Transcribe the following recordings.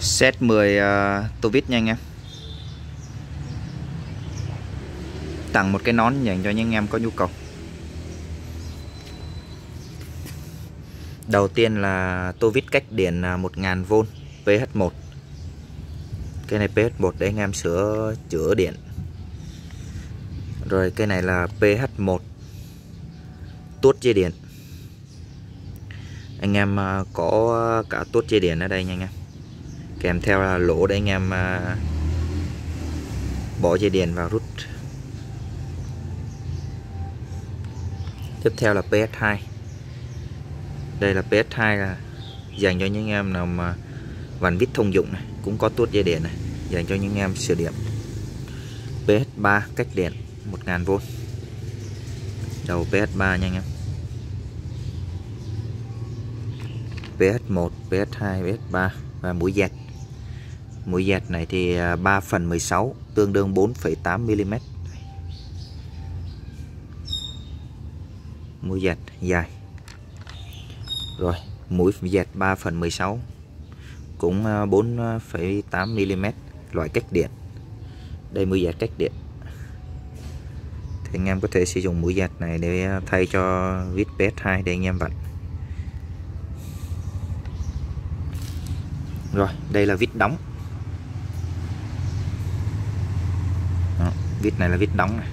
Set 10 uh, ờ, tô vít nha anh em. Tặng một cái nón dành cho những anh em có nhu cầu. Đầu tiên là tô vít cách điện 1000V PH1 Cái này PH1 để anh em sửa chữa điện. Rồi cái này là PH1 Tuốt dây điện. Anh em à, có cả tuốt dây điện ở đây nha anh em kèm theo là lỗ để anh em à, bỏ dây điện vào rút. Tiếp theo là PS2 đây là PS2 là dành cho những em nào mà vằn vít thông dụng này, cũng có tuốt dây điện này, dành cho những em sửa điện. PS3 cách điện 1000V đầu PS3 nha anh em. PS1 PS2 PS3 và mũi dẹt. Mũi dẹt này thì à, 3 phần 16 tương đương 4,8 mm. Mũi dẹt dài. Rồi, mũi dẹt 3 phần 16 cũng à, 4,8mm loại cách điện. Đây mũi dẹt cách điện. Thì anh em có thể sử dụng mũi dẹt này để à, thay cho vít PS2 để anh em vặn. Rồi, đây là vít đóng vít này là vít đóng này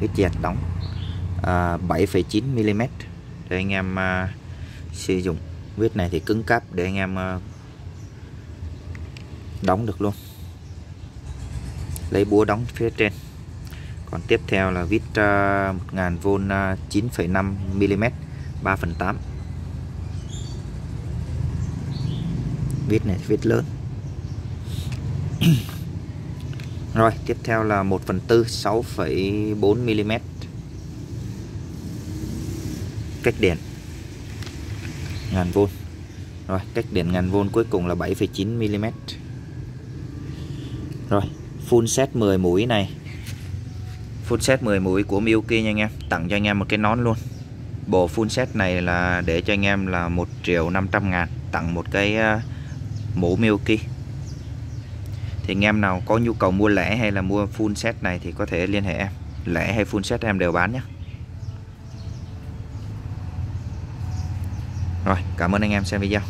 vít dẹt đóng. À, 7,9 mm để anh em à, sử dụng. Vít này thì cứng cáp để anh em à, đóng được luôn. Lấy búa đóng phía trên. Còn tiếp theo là vít à, 1000V à, 9,5 mm 3 phần 8 vít này vít lớn. Rồi tiếp theo là 1 phần 4 6,4mm Cách điện. Ngàn vôn. Rồi cách điện ngàn vôn cuối cùng là 7,9mm Rồi full set 10 mũi này. Full set 10 mũi của Miyuki nha anh em. Tặng cho anh em một cái nón luôn. Bộ full set này là để cho anh em là 1 triệu 500 ngàn. Tặng một cái ờ, mũ Miyuki thì anh em nào có nhu cầu mua lẻ hay là mua full set này thì có thể liên hệ em. Lẻ hay full set em đều bán nhé. Rồi, cảm ơn anh em xem video.